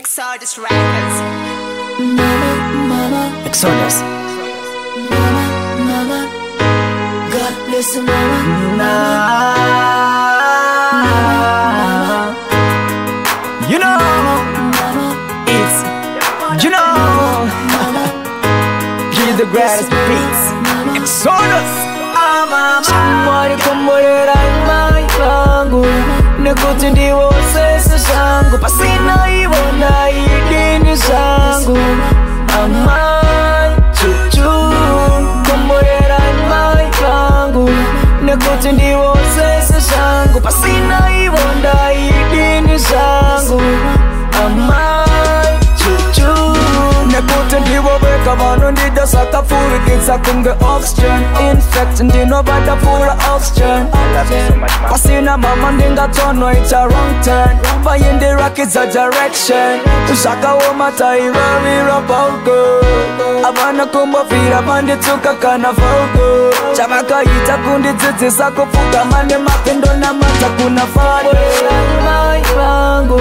Exodus Records. Mama, mama. Exodus. Mama, mama. God bless you, mama. mama. Know, it's you know. The greatest beats. Exodus. Sacramento did the soccer fool with kids I can get oxygen Infect and they know about the full of oxygen I seen a mom and then got on no it's a wrong turn Buying the rockets a direction To shaka woma taira we rap out go Abana kumbo fira bandi tuka kana fauko Chama kaita kundi titi sako fuka mane mapendo na mata kuna fado Mai bangu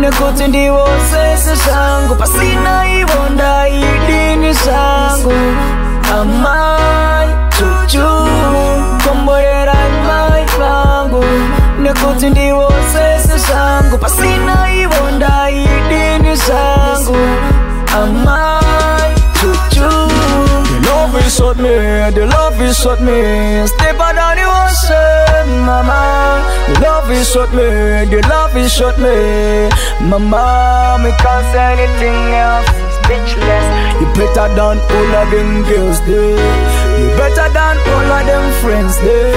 Nekuti ndiwo sese shangu Pasina ivo ndaidi là mãi của chú Không bao để đánh mãi vàng Nếu cô tin đi vô sẽ sẽ sang Cô bác sĩ nơi vốn đại đi như sang Cô à mãi của chú The love is what me, the love is what me. Stay by down you want mama. The love is what me, the love is what me. Mama, me can't say anything else. Speechless. You better than all of them girls there. You better than all of them friends there.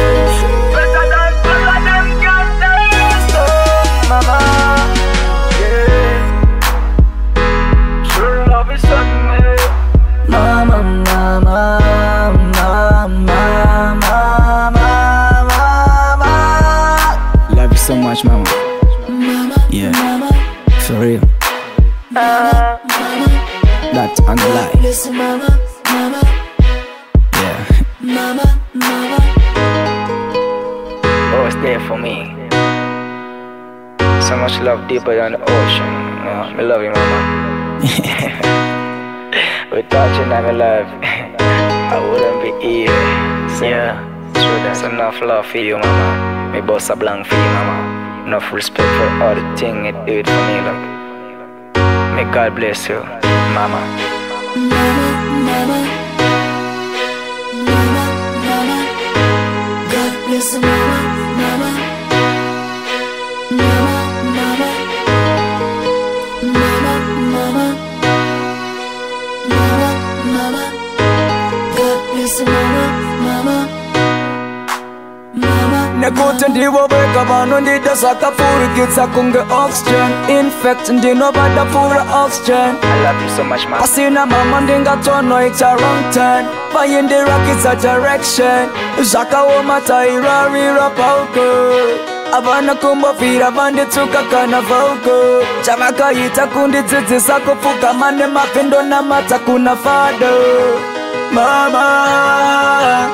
Better than all of them girls there. Oh, Mama, yeah. True love is me Mama, mama, mama, mama, mama. Love you so much, mama. Yeah, for real. That on the lie. Listen, mama, mama, Yeah. mama, mama. Oh, always there for me. So much love deeper than the ocean. You know, me love you, mama. Without you, I'm alive. I wouldn't be here. So, yeah, true. That's enough love for you, mama. Me boss a blank for you, mama. Enough respect for all the thing it did for me, look. May God bless you, Mama. Mama, Mama. Mama, Mama. God bless you, Mama, Mama. Mama, Mama. Mama, Mama. Mama, Mama. God bless you, Mama. Nekuti ndivo vega vanondida sakapfurikidza kunge oxygen. Infect oxygen. So much, mama. pasina mama ndingatonnoita wrong turn. Vaindirakidza direction. Zvakaoma tairarira pauko havana kumbovhira vanditsuka kana vauko. Chavakaita kundidzidzisa kupfugama nemapindo namata kuna fado. Mama